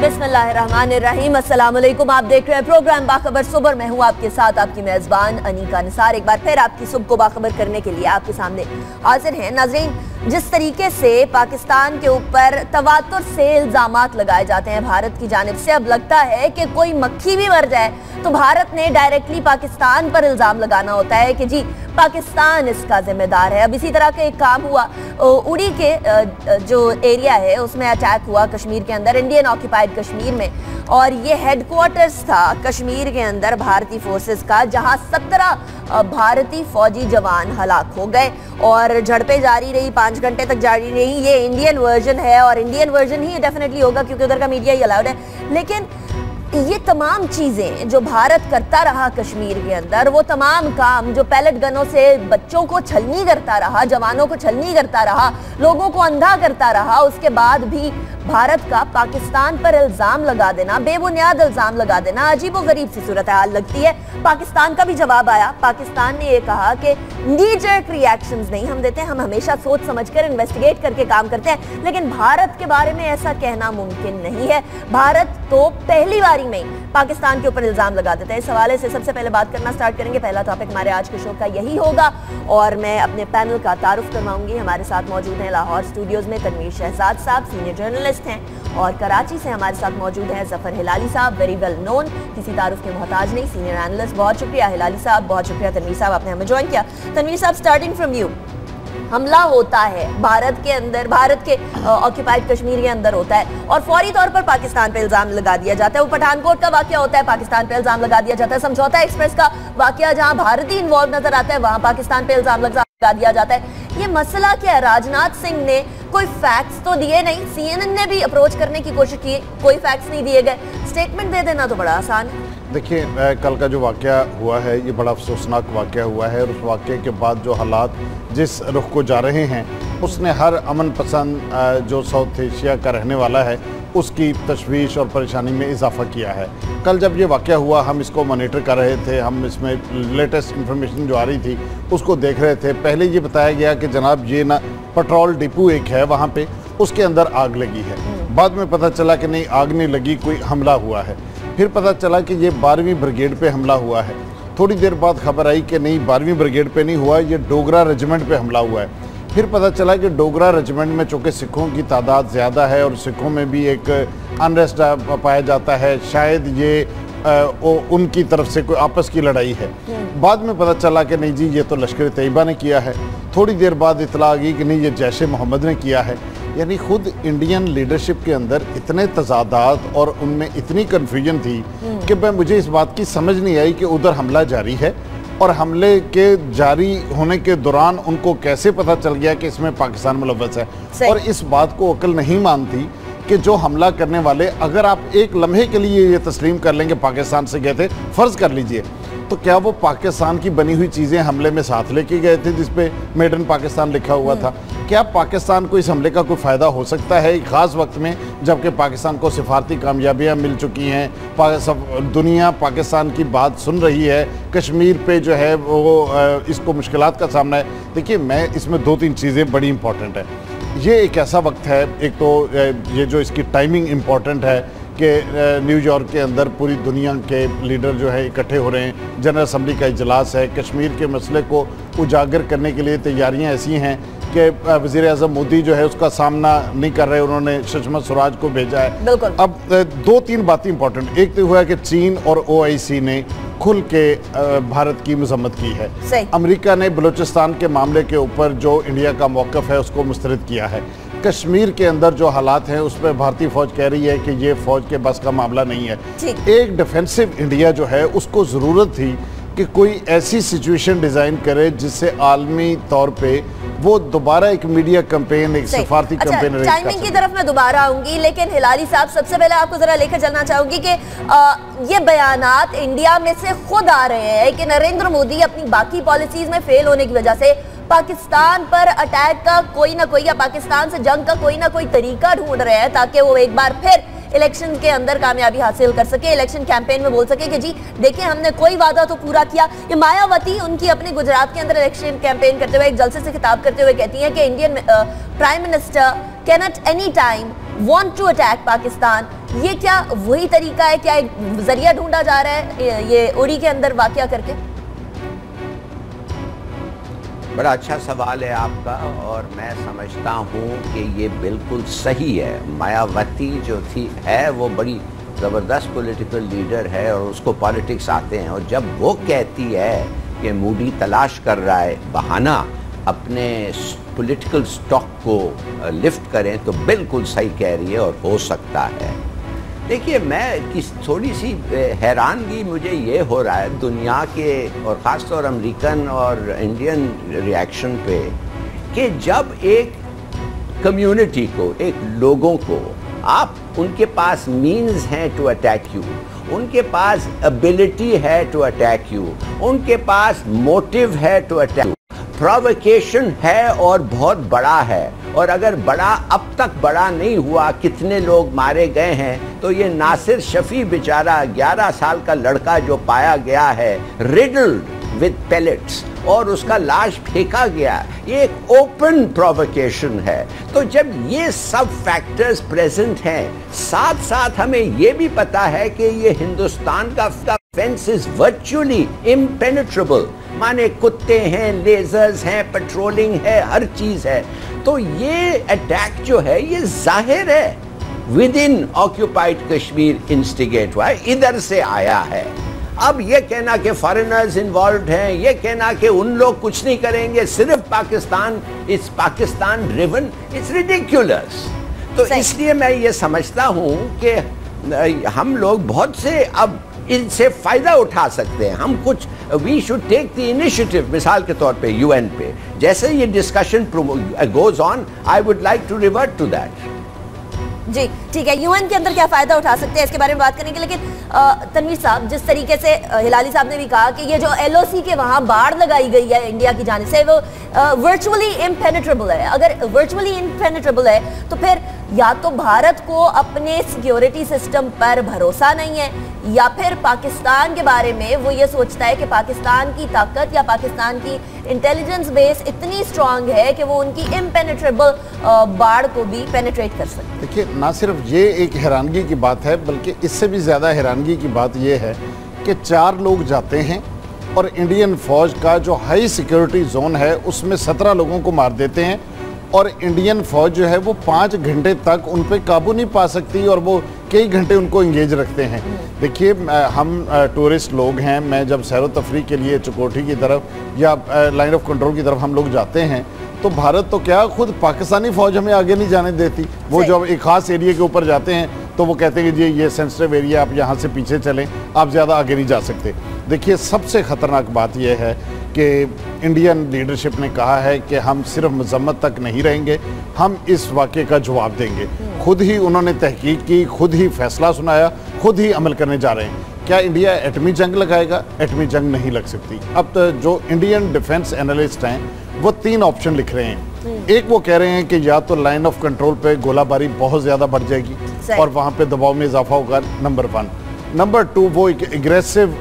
बिस्मिल्लाहिर्रहमानिर्रहीम अस्सलाम वालेकुम आप देख रहे हैं प्रोग्राम बाखबर। सुबह मैं हूँ आपके साथ, आपकी मेजबान अनीका निसार। एक बार फिर आपकी सुबह को बाखबर करने के लिए आपके सामने हाजिर हैं। नाजरीन, जिस तरीके से पाकिस्तान के ऊपर तवातुर से इल्ज़ाम लगाए जाते हैं भारत की जानब से, अब लगता है कि कोई मक्खी भी मर जाए तो भारत ने डायरेक्टली पाकिस्तान पर इल्ज़ाम लगाना होता है कि जी, पाकिस्तान इसका जिम्मेदार है। अब इसी तरह का एक काम हुआ। उड़ी के जो एरिया है, उसमें अटैक हुआ कश्मीर के अंदर। इंडियन ऑक्यूपाइड कश्मीर में। और ये हेडक्वार्टर्स था कश्मीर के अंदर भारतीय फोर्सेस का, जहाँ सत्रह भारतीय फौजी जवान हलाक हो गए। और झड़पें जारी रही, पाँच घंटे तक जारी रही। ये इंडियन वर्जन है और इंडियन वर्जन ही डेफिनेटली होगा, क्योंकि उधर का मीडिया ही अलाउड है। लेकिन ये तमाम चीज़ें जो भारत करता रहा कश्मीर के अंदर, वो तमाम काम जो पैलेट गनों से बच्चों को छलनी करता रहा, जवानों को छलनी करता रहा, लोगों को अंधा करता रहा, उसके बाद भी भारत का पाकिस्तान पर इल्ज़ाम लगा देना, बेबुनियाद इल्ज़ाम लगा देना, अजीब व गरीब सी सूरत हाल लगती है। पाकिस्तान का भी जवाब आया। पाकिस्तान ने यह कहा कि नीजर्क रिएक्शंस नहीं हम देते, हम हमेशा सोच समझकर इन्वेस्टिगेट करके काम करते हैं, लेकिन भारत के बारे में ऐसा कहना मुमकिन नहीं है। भारत तो पहली बारी में पाकिस्तान के ऊपर इल्ज़ाम लगा देते हैं। इस हवाले से सबसे पहले बात करना स्टार्ट करेंगे। पहला टॉपिक हमारे आज के शो का यही होगा और मैं अपने पैनल का तारुफ करवाऊँगी। हमारे साथ मौजूद हैं लाहौर स्टूडियोज में तनवीर शहजाद साहब सीनियर जर्नलिस्ट हैं और कराची से हमारे साथ मौजूद हैं ज़फ़र हिलाली साहब वेरी वेल नोन किसी तारुफ के मोहताज नहीं सीनियर एनालिस्ट बहुत शुक्रिया हिलाली साहब, बहुत शुक्रिया तनवीर साहब, आपने हमें ज्वाइन किया। तनवीर साहब स्टार्टिंग फ्रॉम यू हमला होता है। भारत के अंदर, भारत के ऑक्यूपाइड कश्मीर के अंदर होता है। और फौरी तौर पर पाकिस्तान पे इल्ज़ाम लगा दिया जाता है। वो पठानकोट का वाक्य होता है। पाकिस्तान पे इल्ज़ाम लगा दिया जाता है। समझौता एक्सप्रेस का वाक्य जहाँ ही इन्वॉल्व नज़र आता है, वहाँ पाकिस्तान पे इल्ज़ाम लगा दिया जाता है। ये मसला क्या है? राजनाथ सिंह ने कोई फैक्ट्स तो दिए नहीं। सीएनएन ने भी अप्रोच करने की कोशिश की। कोई फैक्ट्स नहीं दिए गए। स्टेटमेंट दे देना तो बड़ा आसान। है देखिए कल का जो वाक़ हुआ है ये बड़ा अफसोसनाक वाक़ हुआ है और उस वाक़े के बाद जो हालात जिस रुख को जा रहे हैं उसने हर अमन पसंद जो साउथ एशिया का रहने वाला है उसकी तशवीश और परेशानी में इजाफा किया है। कल जब ये वाक़ हुआ हम इसको मोनीटर कर रहे थे हम इसमें लेटेस्ट इन्फॉर्मेशन जो आ रही थी उसको देख रहे थे। पहले ये बताया गया कि जनाब ये ना पेट्रोल डिपो एक है वहाँ पे उसके अंदर आग लगी है। हम्म। बाद में पता चला कि नहीं आग नहीं लगी कोई हमला हुआ है। फिर पता चला कि ये बारहवीं ब्रिगेड पे हमला हुआ है। थोड़ी देर बाद खबर आई कि नहीं बारहवीं ब्रिगेड पे नहीं हुआ ये डोगरा रेजिमेंट पे हमला हुआ है। फिर पता चला कि डोगरा रेजिमेंट में चूँकि सिखों की तादाद ज़्यादा है और सिखों में भी एक अनरेस्ट पाया जाता है शायद ये आ, ओ, उनकी तरफ़ से कोई आपस की लड़ाई है। बाद में पता चला कि नहीं जी ये तो लश्कर तैयबा ने किया है। थोड़ी देर बाद इतला आ गई कि नहीं ये जैश मोहम्मद ने किया है। यानी खुद इंडियन लीडरशिप के अंदर इतने तजादात और उनमें इतनी कन्फ्यूज़न थी हम्म। कि मैं मुझे इस बात की समझ नहीं आई कि उधर हमला जारी है और हमले के जारी होने के दौरान उनको कैसे पता चल गया कि इसमें पाकिस्तान मुलवस है और इस बात को अकल नहीं मानती कि जो हमला करने वाले अगर आप एक लम्हे के लिए ये तस्लीम कर लेंगे पाकिस्तान से गए थे फ़र्ज़ कर लीजिए तो क्या वो पाकिस्तान की बनी हुई चीज़ें हमले में साथ लेके गए थे जिसपे मेड इन पाकिस्तान लिखा हुआ था? क्या पाकिस्तान को इस हमले का कोई फ़ायदा हो सकता है? एक ख़ास वक्त में जबकि पाकिस्तान को सिफारती कामयाबियाँ मिल चुकी हैं। दुनिया पाकिस्तान की बात सुन रही है। कश्मीर पे जो है वो इसको मुश्किल का सामना है। देखिए मैं इसमें दो तीन चीज़ें बड़ी इंपॉर्टेंट है। ये एक ऐसा वक्त है एक तो ये जो इसकी टाइमिंग इंपॉर्टेंट है कि न्यूयॉर्क के अंदर पूरी दुनिया के लीडर जो है इकट्ठे हो रहे हैं। जनरल असम्बली का इजलास है। कश्मीर के मसले को उजागर करने के लिए तैयारियाँ ऐसी हैं कि वज़ीर अजम मोदी जो है उसका सामना नहीं कर रहे उन्होंने सुषमा स्वराज को भेजा है। अब दो तीन बातें इंपॉर्टेंट एक तो हुआ कि चीन और ओआईसी ने खुल के भारत की मजम्मत की है। अमेरिका ने बलूचिस्तान के मामले के ऊपर जो इंडिया का मौक़ है उसको मुस्तरद किया है। कश्मीर के अंदर जो हालात हैं उस पर भारतीय फौज कह रही है कि ये फौज के बस का मामला नहीं है। एक डिफेंसिव इंडिया जो है उसको ज़रूरत थी कि कोई ऐसी सिचुएशन डिज़ाइन करे जिससे आलमी तौर पे वो दोबारा एक मीडिया कैंपेन एक सफारती अच्छा, कैंपेन टाइमिंग की तरफ़ मैं दोबारा आऊँगी लेकिन हिलाली साहब सबसे पहले आपको जरा लेकर चलना चाहूँगी कि आ, ये बयानात इंडिया में से खुद आ रहे हैं कि नरेंद्र मोदी अपनी बाकी पॉलिसीज़ में फेल होने की वजह से पाकिस्तान पर अटैक का कोई ना कोई, या पाकिस्तान से जंग का कोई ना कोई तरीका ढूंढ रहे हैं ताकि वो एक बार फिर इलेक्शन के अंदर कामयाबी हासिल कर सके, इलेक्शन कैंपेन में बोल सके कि जी, देखिए, हमने कोई वादा तो पूरा किया। ये मायावती उनकी अपने गुजरात के अंदर इलेक्शन कैंपेन करते हुए एक जलसे से खिताब करते हुए कहती हैं कि Indian prime minister can at any time want to attack Pakistan. ये क्या वही तरीका है, क्या एक ज़रिया ढूंढा जा रहा है, ये उड़ी के अंदर वाक्य करके? बड़ा अच्छा सवाल है आपका, और मैं समझता हूँ कि ये बिल्कुल सही है। मायावती जो थी, है वो बड़ी ज़बरदस्त पॉलिटिकल लीडर है, और उसको पॉलिटिक्स आते हैं। और जब वो कहती है कि मूडी तलाश कर रहा है, बहाना अपने पॉलिटिकल स्टॉक को लिफ्ट करें तो बिल्कुल सही कह रही है, और हो सकता है। देखिए, मैं किस थोड़ी सी हैरानगी मुझे ये हो रहा है, दुनिया के और ख़ासतौर अमेरिकन और इंडियन रिएक्शन पे कि जब एक कम्युनिटी को, एक लोगों को, आप, उनके पास मीन्स हैं टू अटैक यू उनके पास एबिलिटी है टू अटैक यू उनके पास मोटिव है टू अटैक प्रोवोकेशन है और बहुत बड़ा है और अगर बड़ा अब तक बड़ा नहीं हुआ, कितने लोग मारे गए हैं तो ये नासिर शफी बेचारा 11 साल का लड़का जो पाया गया है रिडल्ड विद पेलेट्स और उसका लाश फेंका गया, ये एक ओपन प्रोवोकेशन है। तो जब ये सब फैक्टर्स प्रेजेंट हैं साथ साथ हमें ये भी पता है कि ये हिंदुस्तान का फेंस इज़ वर्चुअली इम्पेनेट्रेबल माने कुत्ते हैं लेजर्स हैं पेट्रोलिंग है, हर चीज़ है। तो ये अटैक जो है ये ज़ाहिर है। With in occupied Kashmir instigate हुआ है इधर से आया है। अब ये कहना कि फॉरेनर्स इन्वॉल्व हैं ये कहना कि उन लोग कुछ नहीं करेंगे सिर्फ़ पाकिस्तान इस पाकिस्तान ड्रिवन इट्स रिडिकुलस तो इसलिए मैं ये समझता हूँ कि हम लोग बहुत से अब इनसे फ़ायदा उठा सकते हैं। हम कुछ we should take the initiative मिसाल के तौर पे यूएन पे जैसे ये discussion goes on I would like to revert to that जी, ठीक है। यूएन के अंदर क्या फ़ायदा उठा सकते हैं इसके बारे में बात करेंगे लेकिन तनवीर साहब, जिस तरीके से हिलाली साहब ने भी कहा कि ये जो एलओसी के वहाँ बाढ़ लगाई गई है इंडिया की जाने से, वो वर्चुअली इम्पेनेट्रेबल है। अगर वर्चुअली इम्पेनेट्रेबल है तो फिर या तो भारत को अपने सिक्योरिटी सिस्टम पर भरोसा नहीं है, या फिर पाकिस्तान के बारे में वो ये सोचता है कि पाकिस्तान की ताकत या पाकिस्तान की इंटेलिजेंस बेस इतनी स्ट्रांग है कि वो उनकी इम्पेनेट्रेबल बाढ़ को भी पेनेट्रेट कर सकते देखिए, ना सिर्फ़ ये एक हैरानगी की बात है, बल्कि इससे भी ज़्यादा हैरानगी की बात यह है कि चार लोग जाते हैं और इंडियन फौज का जो हाई सिक्योरिटी जोन है, उसमें सत्रह लोगों को मार देते हैं और इंडियन फौज जो है, वो पाँच घंटे तक उन पर काबू नहीं पा सकती और वो कई घंटे उनको इंगेज रखते हैं। देखिए हम टूरिस्ट लोग हैं मैं जब सैर तफरी के लिए चकोठी की तरफ़ या लाइन ऑफ़ कंट्रोल की तरफ़ हम लोग जाते हैं तो भारत तो क्या खुद पाकिस्तानी फौज हमें आगे नहीं जाने देती। वो जब एक खास एरिया के ऊपर जाते हैं तो वो कहते हैं कि जी ये सेंसिटिव एरिया आप यहाँ से पीछे चलें आप ज़्यादा आगे नहीं जा सकते। देखिए सबसे ख़तरनाक बात यह है कि इंडियन लीडरशिप ने कहा है कि हम सिर्फ़ मजम्मत तक नहीं रहेंगे हम इस वाक़े का जवाब देंगे। खुद ही उन्होंने तहकीक की खुद ही फैसला सुनाया खुद ही अमल करने जा रहे हैं। क्या इंडिया एटमी जंग लगाएगा? एटमी जंग नहीं लग सकती। अब तो जो इंडियन डिफेंस एनालिस्ट हैं वो तीन ऑप्शन लिख रहे हैं। एक वो कह रहे हैं कि या तो लाइन ऑफ़ कंट्रोल पे गोलाबारी बहुत ज़्यादा बढ़ जाएगी और वहाँ पे दबाव में इजाफा होगा नंबर वन नंबर टू वो एक एग्रेसिव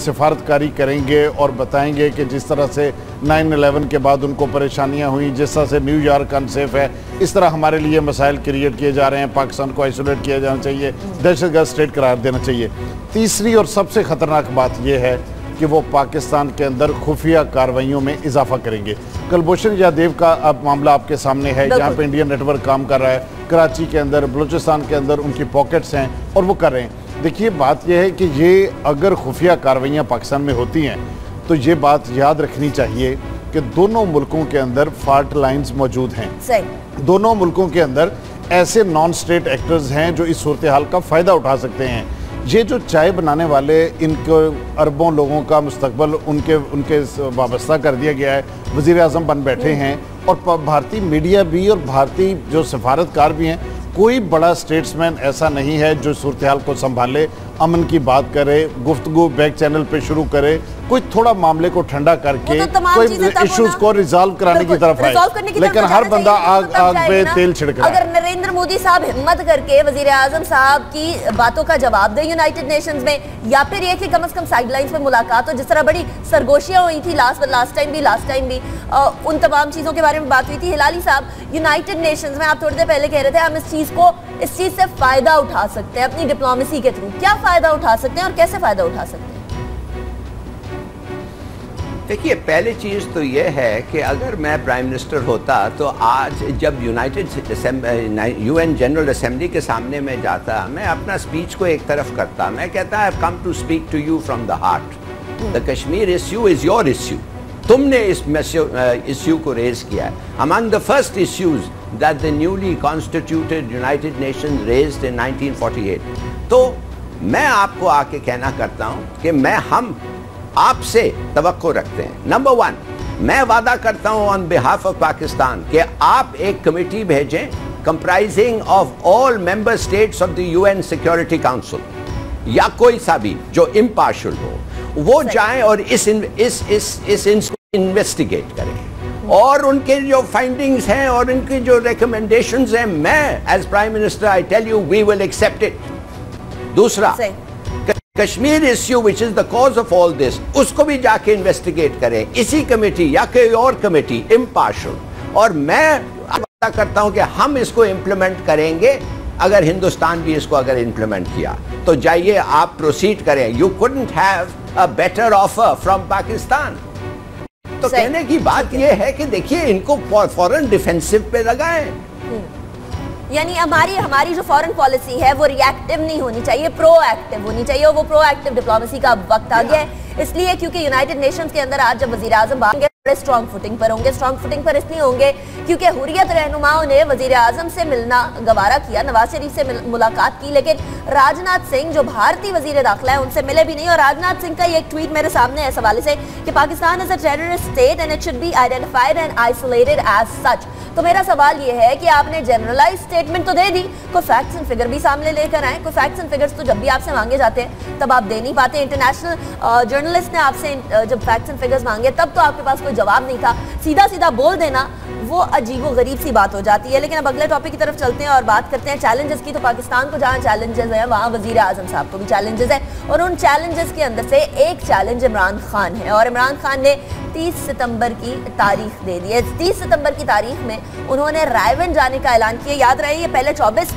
सिफारतकारी करेंगे और बताएँगे कि जिस तरह से 9/11 के बाद उनको परेशानियाँ हुई जिस तरह से न्यूयॉर्क अनसेफ है इस तरह हमारे लिए मसाइल क्रिएट किए जा रहे हैं पाकिस्तान को आइसोलेट किया जाना चाहिए दहशतगर्द स्टेट करार देना चाहिए। तीसरी और सबसे ख़तरनाक बात यह है कि वो पाकिस्तान के अंदर खुफिया कार्रवाइयों में इजाफा करेंगे। कलभूषण यादव का अब मामला आपके सामने है जहाँ पे इंडियन नेटवर्क काम कर रहा है कराची के अंदर बलूचिस्तान के अंदर उनकी पॉकेट्स हैं और वो कर रहे हैं। देखिए बात यह है कि ये अगर खुफिया कार्रवाइयाँ पाकिस्तान में होती हैं तो ये बात याद रखनी चाहिए कि दोनों मुल्कों के अंदर फाल्ट लाइंस मौजूद हैं। सही। दोनों मुल्कों के अंदर ऐसे नॉन स्टेट एक्टर्स हैं जो इस सूरत हाल का फ़ायदा उठा सकते हैं। ये जो चाय बनाने वाले इनको अरबों लोगों का मुस्तबल उनके उनके वाबस्ता कर दिया गया है। वज़ी अजम बन बैठे। हैं और भारतीय मीडिया भी और भारतीय जो सफारतकार भी हैं कोई बड़ा स्टेट्समैन ऐसा नहीं है जो सूरत को संभाले अमन की बात करे गुफ्तगु बैक चैनल पे शुरू करे कोई थोड़ा मामले को ठंडा करके तो कोई इश्यूज़ को रिजॉल्व कराने की तरफ़ आए। लेकिन हर बंदा आग आग पे तेल छिड़क अगर नरेंद्र मोदी साहब हिम्मत करके वज़ीर आज़म साहब की बातों का जवाब दें यूनाइटेड नेशंस में या फिर ये कि कम अज कम साइडलाइंस में मुलाकात हो जिस तरह बड़ी सरगोशियाँ हुई थी लास्ट लास्ट टाइम भी लास्ट टाइम भी उन तमाम चीज़ों के बारे में बात हुई थी। हिलाली साहब यूनाइटेड नेशंस में आप थोड़ी देर पहले कह रहे थे हम इस चीज़ को इस चीज़ से फ़ायदा उठा सकते हैं अपनी डिप्लोमेसी के थ्रू क्या फ़ायदा उठा सकते हैं और कैसे फ़ायदा उठा सकते हैं? देखिए, पहली चीज़ तो ये है कि अगर मैं प्राइम मिनिस्टर होता तो आज जब यूनाइटेड यूएन जनरल असेंबली के सामने में जाता, मैं अपना स्पीच को एक तरफ़ करता। मैं कहता I come to speak to you from the heart the Kashmir issue is your issue तुमने इस इश्यू को रेज किया है। Among the first issues that the newly constituted United Nation raised in 1948 तो मैं आपको आके कहना करता हूँ कि मैं हम आपसे तो रखते हैं। नंबर वन मैं वादा करता हूँ ऑन बिहाफ ऑफ़ पाकिस्तान कि आप एक कमेटी भेजें comprising of all member states of the UN Security Council या कोई सा भी जो इम्पार्शल हो वो जाएँ और इस इस इस इस इन्वेस्टिगेट करें। और उनके जो फाइंडिंग्स हैं और उनकी जो रिकमेंडेशंस हैं मैं as prime minister I tell you we will accept it दूसरा Kashmir issue which is the cause of all this उसको भी जाके इन्वेस्टिगेट करें। इसी कमेटी या कोई और कमेटी इम्पार्शल और मैं करता हूँ कि हम इसको इंप्लीमेंट करेंगे अगर हिंदुस्तान भी इसको अगर इंप्लीमेंट किया। तो जाइए आप प्रोसीड करें। You couldn't have a better offer from Pakistan तो कहने की बात यह है। कि देखिए इनको फॉरन डिफेंसिव पे लगाएँ। यानी हमारी हमारी जो फॉरेन पॉलिसी है वो रिएक्टिव नहीं होनी चाहिए प्रोएक्टिव होनी चाहिए और वो प्रोएक्टिव डिप्लोमेसी का वक्त आ गया है। इसलिए क्योंकि यूनाइटेड नेशंस के अंदर आज जब वज़ीर आज़म बात बड़े स्ट्रॉन्ग फुटिंग पर होंगे स्ट्रॉन्ग फुटिंग पर इसलिए होंगे क्योंकि हुरियत रहनुमाओं ने वज़ीर आज़म से मिलना गवारा किया, नवाज़ शरीफ से मुलाकात की, लेकिन राजनाथ सिंह जो भारतीय वज़ीर दाखिला है, उनसे मिले भी नहीं और राजनाथ सिंह का एक ट्वीट मेरे सामने इस हवाले से कि Pakistan is a terrorist state and it should be identified and isolated as such तो मेरा सवाल ये है कि आपने जनरलाइज स्टेटमेंट तो दे दी, कोई फैक्ट्स एंड फिगर भी सामने लेकर आए, कोई फैक्ट्स एंड फिगर्स तो जब भी आपसे मांगे जाते हैं, तब आप दे नहीं पाते। इंटरनेशनल जर्नलिस्ट ने आपसे जब फैक्ट्स एंड फिगर्स मांगे, तब तो आपके पास कोई जवाब नहीं था। सीधा सीधा बोल देना वो अजीब गरीब सी बात हो जाती है। लेकिन अब अगले टॉपिक की तरफ़ चलते हैं और बात करते हैं चैलेंजेस की। तो पाकिस्तान को जहाँ चैलेंजेस है, वहाँ वज़ीर आज़म साहब को भी चैलेंजेस है। और उन चैलेंजेस के अंदर से एक चैलेंज इमरान खान है। और इमरान खान ने 30 सितंबर की तारीख दे दी है। 30 सितंबर की तारीख में उन्होंने रायवन जाने का ऐलान किया। याद रहे, ये पहले 24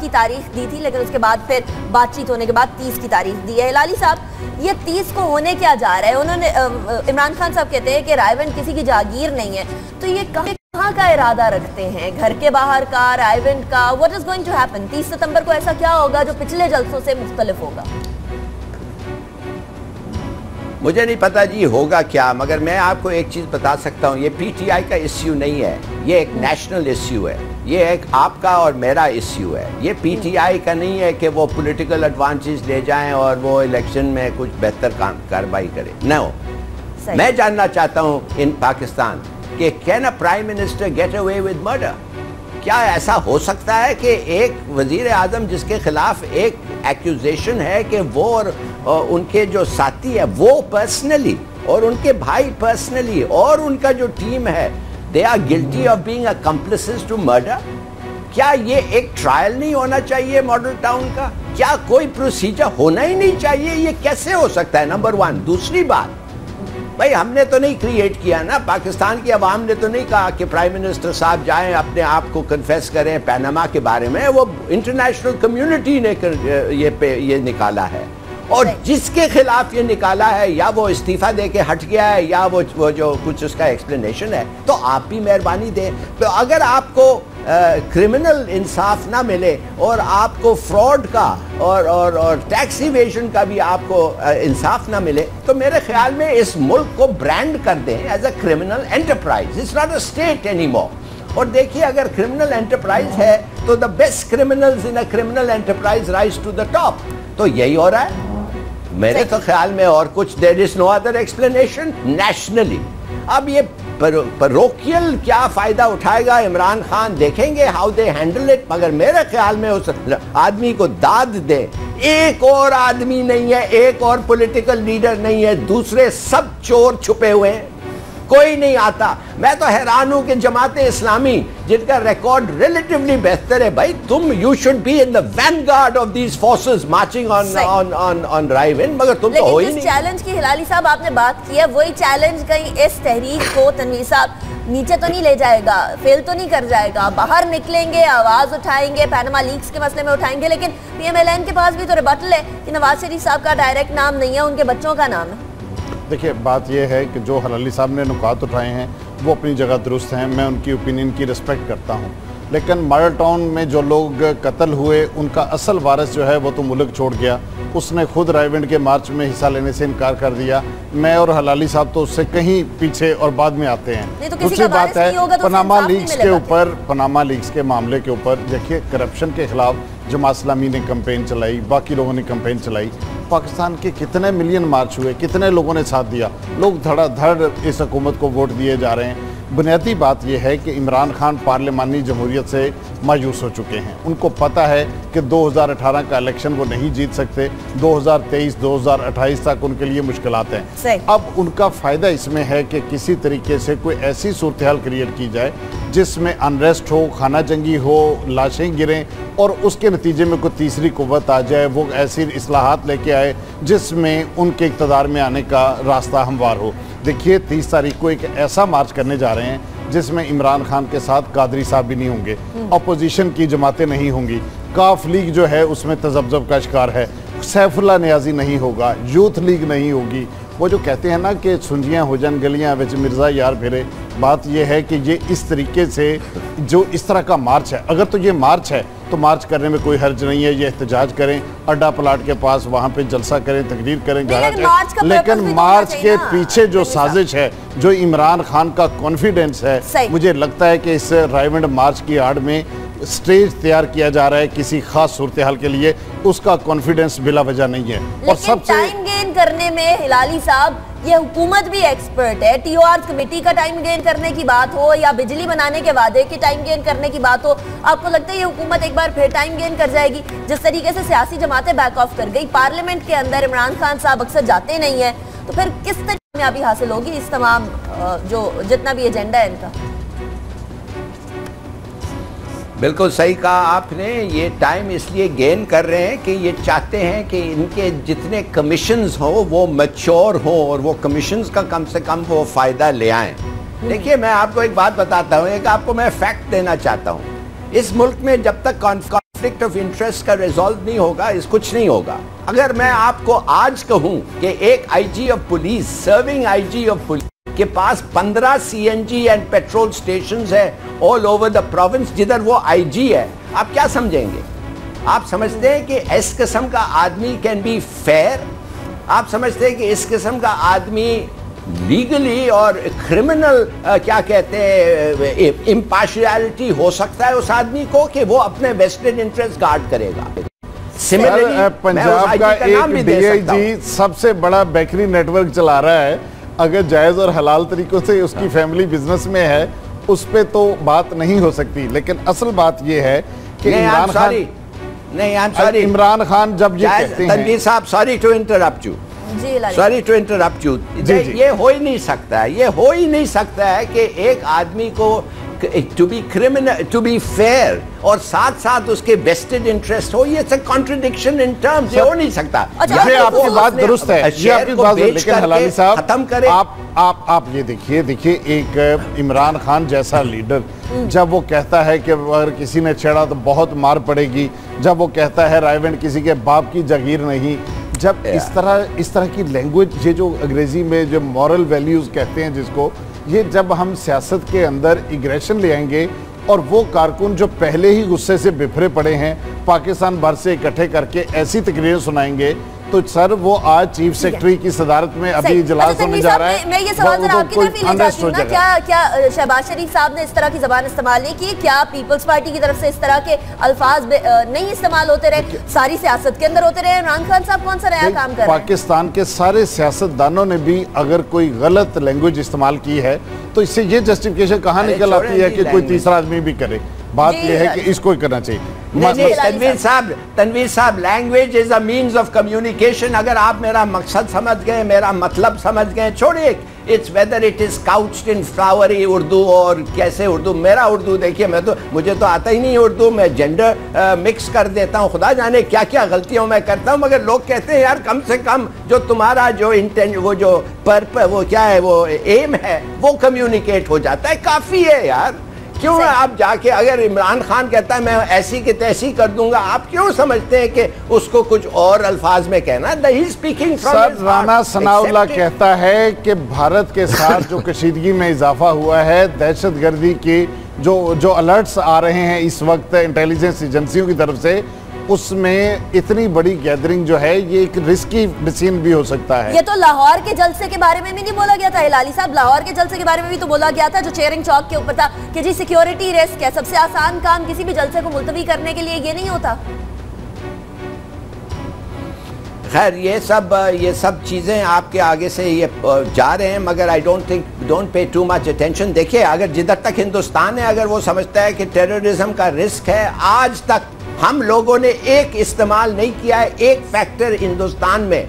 की तारीख दी थी, लेकिन उसके बाद फिर बातचीत होने के बाद 30 की तारीख दी है। लाली साहब, ये 30 को होने क्या जा रहा है? उन्होंने इमरान खान साहब कहते हैं कि रायवन किसी की जागीर नहीं है। तो ये कहाँ कहाँ का इरादा रखते हैं? घर के बाहर का रायवन का what is going to happen 30 सितंबर को ऐसा क्या होगा जो पिछले जलसों से मुख्तलिफ़ होगा? मुझे नहीं पता जी होगा क्या मगर मैं आपको एक चीज़ बता सकता हूँ ये पीटीआई का इश्यू नहीं है ये एक नेशनल इश्यू है ये एक आपका और मेरा इश्यू है। ये पीटीआई का नहीं है कि वो पॉलिटिकल एडवांटेज ले जाएँ और वो इलेक्शन में कुछ बेहतर काम कार्रवाई करें। न हो मैं जानना चाहता हूँ इन पाकिस्तान कि can a prime minister get away with murder क्या ऐसा हो सकता है कि एक वज़ीर आज़म जिसके खिलाफ एक एक्यूजेशन है कि वो और, उनके जो साथी है वो पर्सनली और उनके भाई पर्सनली और उनका जो टीम है they are guilty of being accomplices to murder क्या ये एक ट्रायल नहीं होना चाहिए मॉडल टाउन का? क्या कोई प्रोसीजर होना ही नहीं चाहिए? ये कैसे हो सकता है? नंबर वन दूसरी बात भाई हमने तो नहीं क्रिएट किया ना। पाकिस्तान की अवाम ने तो नहीं कहा कि प्राइम मिनिस्टर साहब जाएँ अपने आप को कन्फेस करें पैनामा के बारे में। वो इंटरनेशनल कम्युनिटी ने कर, ये पे ये निकाला है। और जिसके खिलाफ ये निकाला है या वो इस्तीफा दे के हट गया है या वो वो जो कुछ उसका एक्सप्लेनेशन है तो आप भी मेहरबानी दें। तो अगर आपको क्रिमिनल इंसाफ ना मिले और आपको फ्रॉड का और और और टैक्स इवेशन का भी आपको इंसाफ ना मिले तो मेरे ख्याल में इस मुल्क को ब्रांड कर दें as a criminal enterprise it's not a state any more और देखिए अगर क्रिमिनल एंटरप्राइज है तो the best criminals in a criminal enterprise rise to the top तो यही हो रहा है। मेरे तो ख्याल में और कुछ there is no other explanation nationally अब ये परोकियल क्या फ़ायदा उठाएगा? इमरान खान देखेंगे हाउ दे हैंडल इट मगर मेरे ख्याल में उस आदमी को दाद दे। एक और आदमी नहीं है एक और पॉलिटिकल लीडर नहीं है दूसरे सब चोर छुपे हुए हैं। कोई नहीं आता। मैं तो हैरान हूँ कि जमात इस्लामी जिनका रिकॉर्ड रिलेटिवली बेहतर है भाई तुम you should be in the vanguard of these forces marching on on on on drive in मगर तुम तो हो ही नहीं। चैलेंज की हिलाली साहब आपने बात की है वही चैलेंज कहीं इस तहरीक को तनवीर साहब नीचे तो नहीं ले जाएगा फेल तो नहीं कर जाएगा। बाहर निकलेंगे आवाज़ उठाएँगे पैनमा लीक्स के मसले में उठाएँगे लेकिन पीएमएलएन के पास भी तो रिबटल है कि नवाज़ शरीफ साहब का डायरेक्ट नाम नहीं है उनके बच्चों का नाम है। देखिए बात यह है कि जो हलाली साहब ने नुकात उठाए हैं वो अपनी जगह दुरुस्त हैं। मैं उनकी ओपिनियन की रिस्पेक्ट करता हूँ। लेकिन मॉडल टाउन में जो लोग कत्ल हुए उनका असल वारस जो है वो तो मुल्क छोड़ गया। उसने खुद रायविंड के मार्च में हिस्सा लेने से इनकार कर दिया। मैं और हलाली साहब तो उससे कहीं पीछे और बाद में आते हैं। तो दूसरी बात है तो पनामा लीग्स के ऊपर पनामा लीग्स के मामले के ऊपर देखिए करप्शन के खिलाफ जमा इस्लामी ने कंपेन चलाई बाकी लोगों ने कंपेन चलाई। पाकिस्तान के कितने मिलियन मार्च हुए, कितने लोगों ने साथ दिया? लोग धड़ाधड़ इस हकूमत को वोट दिए जा रहे हैं। बुनियादी बात यह है कि इमरान खान पार्लियामानी जमहूरियत से मायूस हो चुके हैं। उनको पता है कि 2018 का इलेक्शन वो नहीं जीत सकते। 2023 2028 तक उनके लिए मुश्किल हैं। अब उनका फ़ायदा इसमें है कि किसी तरीके से कोई ऐसी सूरत हाल क्रिएट की जाए जिसमें अनरेस्ट हो खाना जंगी हो लाशें गिरें और उसके नतीजे में कोई तीसरी कुत आ जाए वो ऐसी असलाहत लेके आए जिसमें उनके इकतदार में आने का रास्ता हमवार हो। देखिए तीस तारीख को एक ऐसा मार्च करने जा रहे हैं जिसमें इमरान खान के साथ कादरी साहब भी नहीं होंगे अपोजिशन की जमातें नहीं होंगी। काफ लीग जो है, उसमें तजब्जब का शिकार है। सैफुल्ला न्याजी नहीं होगा, यूथ लीग नहीं होगी। वो जो कहते हैं ना कि सुंजियाँ हो जान गलियाँ बिच मिर्ज़ा यार फिरे, बात यह है कि ये इस तरीके से जो इस तरह का मार्च है, अगर तो ये मार्च है तो मार्च करने में कोई हर्ज नहीं है ये एहतजाज करें अड्डा प्लाट के पास वहाँ पे जलसा करें तकरीर करें लेकिन, लेकिन मार्च के पीछे जो साजिश है जो इमरान खान का कॉन्फिडेंस है मुझे लगता है कि इस रायवंड मार्च की आड़ में स्टेज तैयार किया जा रहा है किसी खास सूरत हाल के लिए उसका कॉन्फिडेंस बिला वजह नहीं है। और सबसे टाइम गेन करने में हिलाली साहब ये हुकूमत भी एक्सपर्ट है। टीओआर कमेटी का टाइम गेन करने की बात हो या बिजली बनाने के वादे की टाइम गेन करने की बात हो, आपको लगता है ये हुकूमत एक बार फिर टाइम गेन कर जाएगी? जिस तरीके से सियासी जमातें बैक ऑफ़ कर गई पार्लियामेंट के अंदर इमरान खान साहब अक्सर जाते नहीं है तो फिर किस तरह कामयाबी हासिल होगी इस तमाम जो जितना भी एजेंडा है इनका? बिल्कुल सही कहा आपने। ये टाइम इसलिए गेन कर रहे हैं कि ये चाहते हैं कि इनके जितने कमीशंस हो वो मच्योर हो और वो कमीशंस का कम से कम वो फ़ायदा ले आएँ। देखिए मैं आपको एक बात बताता हूँ एक आपको मैं फैक्ट देना चाहता हूँ। इस मुल्क में जब तक कॉन्फ्लिक्ट ऑफ़ इंटरेस्ट का रिजॉल्व नहीं होगा इस कुछ नहीं होगा। अगर मैं आपको आज कहूँ कि एक IG of police serving IG of police के पास 15 सीएनजी एंड पेट्रोल स्टेशन है ऑल ओवर द प्रोविंस जिधर वो आईजी है। आप क्या समझेंगे? आप समझते हैं कि इस किस्म का आदमी कैन बी फेयर आप समझते हैं कि इस किस्म का आदमी लीगली और क्रिमिनल क्या कहते हैं इम्पार्शियलिटी हो सकता है उस आदमी को कि वो अपने वेस्टेड इंटरेस्ट गार्ड करेगा। सिमिलरली पंजाब का एक डीआईजी सबसे बड़ा बेकरी नेटवर्क चला रहा है। अगर जायज़ और हलाल तरीकों से उसकी फैमिली बिज़नेस में है उस पर तो बात नहीं हो सकती। लेकिन असल बात यह है कि इमरान खान नहीं I am sorry Imran Khan जब ये कहते हैं तनवीर साहब sorry to interrupt you sorry to interrupt you ये हो ही नहीं सकता है। ये हो ही नहीं सकता है कि एक आदमी को to be criminal to be fair और साथ साथ उसके वेस्टेड इंटरेस्ट हो ये कॉन्ट्रडिक्शन इन टर्म्स हो नहीं सकता। अच्छा, ये आपकी बात दुरुस्त है ये आपकी बात लेकिन हलाली साहब खत्म करें। आप आप आप ये देखिए देखिए एक इमरान खान जैसा लीडर हम्म। जब वो कहता है कि अगर किसी ने छेड़ा तो बहुत मार पड़ेगी जब वो कहता है रायवेंड किसी के बाप की जगीर नहीं जब इस तरह इस तरह की लैंग्वेज ये जो अंग्रेज़ी में जो मॉरल वैल्यूज़ कहते हैं जिसको ये जब हम सियासत के अंदर इग्रेशन ले आएँगे और वो कारकुन जो पहले ही गुस्से से बिफरे पड़े हैं, पाकिस्तान भर से इकट्ठे करके ऐसी तकरीरें सुनाएँगे तो सर वो आज चीफ सेक्रेटरी की सदारत में अभी इजलास अच्छा, होने जा रहा है। मैं ये सवाल जरा आपकी तरफ़ ले जाती हूँ क्या क्या शहबाज शरीफ साहब ने इस तरह की जबान इस्तेमाल नहीं की? क्या पीपल्स पार्टी की तरफ़ से इस तरह के अल्फाज नहीं इस्तेमाल होते रहे? सारी सियासत के अंदर होते रहे इमरान खान साहब कौन सा नया काम कर पाकिस्तान के सारे सियासतदानों ने भी अगर कोई गलत लैंग्वेज इस्तेमाल की है तो इससे ये जस्टिफिकेशन कहाँ निकल आती है कि कोई तीसरा आदमी भी करे? बात यह है कि इसको ही करना चाहिए। तनवीर साहब तनवीर साहब language is a means of communication अगर आप मेरा मकसद समझ गए मेरा मतलब समझ गए छोड़िए। It's whether it is couched in flowery Urdu और कैसे उर्दू। मेरा उर्दू देखिए मैं तो मुझे तो आता ही नहीं उर्दू। मैं जेंडर मिक्स कर देता हूँ। खुदा जाने क्या क्या गलतियों मैं करता हूँ। मगर लोग कहते हैं यार कम से कम जो तुम्हारा जो इंटेंट वो जो पर्प वो क्या है वो एम है वो कम्युनिकेट हो जाता है। काफ़ी है यार। क्यों आप जाके अगर इमरान खान कहता है मैं ऐसी की तैसी कर दूँगा आप क्यों समझते हैं कि उसको कुछ और अल्फाज में कहना दही स्पीकिंग सर राना सनाउल्ला कहता है कि भारत के साथ जो कशीदगी में इजाफा हुआ है दहशत गर्दी की जो जो अलर्ट्स आ रहे हैं इस वक्त इंटेलिजेंस एजेंसियों की तरफ़ से उसमें इतनी बड़ी गैदरिंग जो है ये एक रिस्की डिसीज़न भी हो सकता है। ये तो लाहौर के जलसे के बारे में भी नहीं बोला गया था हिलाली साहब। लाहौर के जलसे के बारे में भी तो बोला गया था जो चेयरिंग चौक के ऊपर था कि जी सिक्योरिटी रिस्क है सबसे आसान काम किसी भी जलसे को मुलतवी करने के लिए ये नहीं होता। खैर ये सब ये सब चीज़ें आपके आगे से ये जा रहे हैं मगर I don't think don't pay too much attention देखिए अगर जिधर तक हिंदुस्तान है अगर वो समझता है कि टेररिज्म का रिस्क है आज तक हम लोगों ने एक इस्तेमाल नहीं किया है, एक फैक्टर हिंदुस्तान में।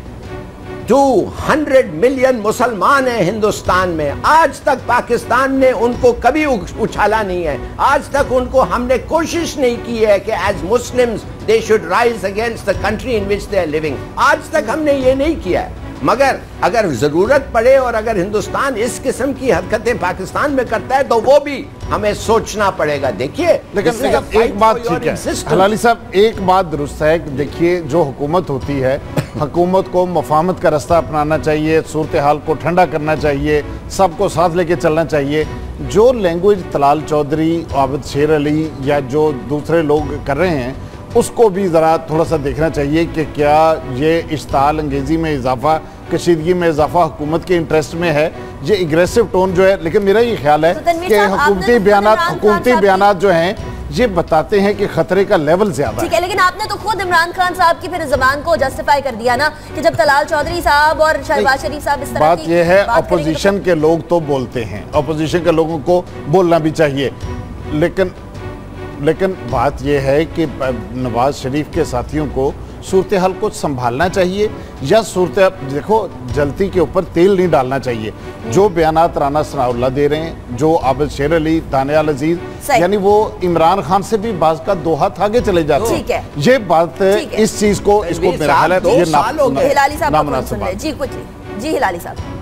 200 मिलियन मुसलमान हैं हिंदुस्तान में। आज तक पाकिस्तान ने उनको कभी उछाला नहीं है। आज तक उनको हमने कोशिश नहीं की है कि as Muslims they should rise against the country in which they are living आज तक हमने ये नहीं किया है। मगर अगर ज़रूरत पड़े और अगर हिंदुस्तान इस किस्म की हरकतें पाकिस्तान में करता है तो वो भी हमें सोचना पड़ेगा। देखिए लेकिन, एक बात ठीक है। हलाली साहब एक बात दुरुस्त है देखिए जो हुकूमत होती है हुकूमत को मफामत का रास्ता अपनाना चाहिए सूरत हाल को ठंडा करना चाहिए सबको साथ लेके चलना चाहिए। जो लैंग्वेज तलाल चौधरी आबद शेर अली या जो दूसरे लोग कर रहे हैं उसको भी ज़रा थोड़ा सा देखना चाहिए कि क्या ये इश्ताल अंगेज़ी में इजाफा कशीदगी में इजाफा हुकूमत के इंटरेस्ट में है? ये एग्रेसिव टोन जो है लेकिन मेरा ये ख्याल है तो कि हुकूमती तो बयान हुकूमती बयान जो हैं ये बताते हैं कि खतरे का लेवल ज़्यादा ठीक है। लेकिन आपने तो खुद इमरान खान साहब की फिर जबान को जस्टिफाई कर दिया ना कि जब तलाल चौधरी साहब और शहबाज शरीफ साहब इस तरह बात ये है अपोजिशन तो के लोग तो बोलते हैं। अपोजिशन के लोगों को बोलना भी चाहिए। लेकिन लेकिन बात यह है कि नवाज़ शरीफ के साथियों को सूरत हाल को संभालना चाहिए या सूरत देखो जलती के ऊपर तेल नहीं डालना चाहिए। जो बयान राना सनाउल्ला दे रहे हैं जो आबिद शेर अली दानियाल अज़ीज़ यानी वो इमरान खान से भी बाज का दो हाथ आगे चले जाते हैं। ये बात इस चीज़ को इसको मेरा ख्याल है ये जी कुछ जी हिलाली साहब।